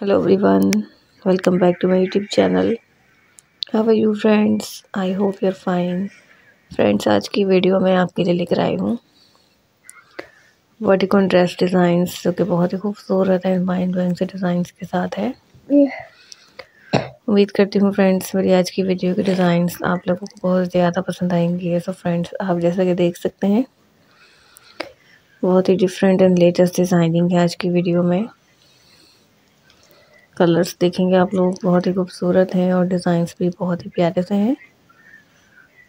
hello everyone. Welcome back to my youtube channel. How are you friends? I hope you're fine. Friends आज की video मैं आपके लिए लेकर आई हूँ। वर्टिकॉन ड्रेस डिज़ाइंस जो कि बहुत ही खूबसूरत है माइंड ब्लोइंग से डिज़ाइंस के साथ है। उम्मीद करती हूँ फ्रेंड्स मेरी आज की वीडियो के डिज़ाइंस आप लोगों को बहुत ज़्यादा पसंद आएँगे। सो फ्रेंड्स आप जैसा कि देख सकते हैं बहुत ही डिफरेंट एंड लेटेस्ट डिज़ाइनिंग है आज की वीडियो में। कलर्स देखेंगे आप लोग, बहुत ही खूबसूरत हैं और डिज़ाइंस भी बहुत ही प्यारे से हैं।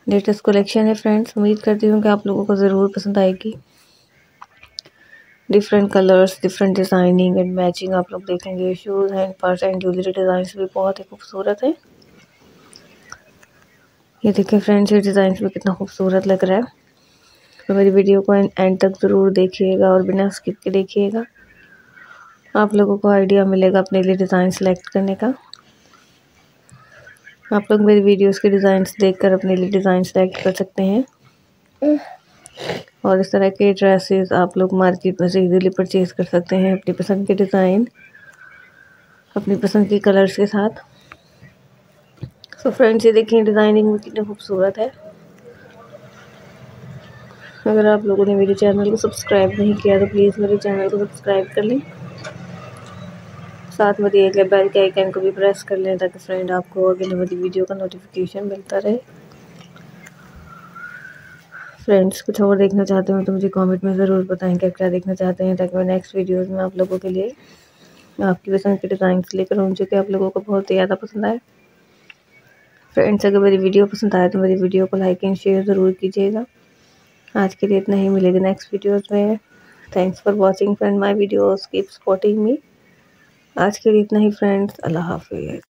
लेटेस्ट कलेक्शन है फ्रेंड्स, उम्मीद करती हूँ कि आप लोगों को ज़रूर पसंद आएगी। Different colours, different designing and matching आप लोग देखेंगे, shoes, hand purse and jewellery designs भी बहुत ही खूबसूरत हैं। ये देखिए फ्रेंड्स, ये डिज़ाइन भी कितना खूबसूरत लग रहा है। तो मेरी वीडियो को एंड तक ज़रूर देखिएगा और बिना स्किप के देखिएगा। आप लोगों को आइडिया मिलेगा अपने लिए डिज़ाइन सेलेक्ट करने का। आप लोग मेरी वीडियोस के डिज़ाइंस देखकर अपने लिए डिज़ाइन सेलेक्ट कर सकते हैं। और इस तरह के ड्रेसेस आप लोग मार्केट में से इजीली परचेज़ कर सकते हैं अपनी पसंद के डिज़ाइन अपनी पसंद के कलर्स के साथ। सो फ्रेंड्स ये देखिए डिज़ाइनिंग में कितनी खूबसूरत है। अगर आप लोगों ने मेरे चैनल को सब्सक्राइब नहीं किया तो प्लीज़ मेरे चैनल को सब्सक्राइब कर लें। साथ में दिए गए बेल के आइकन को भी प्रेस कर लें ताकि फ्रेंड आपको अगले मेरी वीडियो का नोटिफिकेशन मिलता रहे। फ्रेंड्स कुछ और देखना चाहते हो तो मुझे कमेंट में ज़रूर बताएँ क्या क्या देखना चाहते हैं ताकि मैं नेक्स्ट वीडियोस में आप लोगों के लिए आपकी पसंद के डिज़ाइन लेकर आऊँ, जो कि आप लोगों को बहुत ही ज़्यादा पसंद आए। फ्रेंड्स अगर मेरी वीडियो पसंद आए तो मेरी वीडियो को लाइक एंड शेयर ज़रूर कीजिएगा। आज के लिए इतना ही, मिलेगा नेक्स्ट वीडियोज़ में। Thanks for watching friend my videos keep supporting me आज के लिए इतना ही फ्रेंड्स अल्लाह हाफिज़.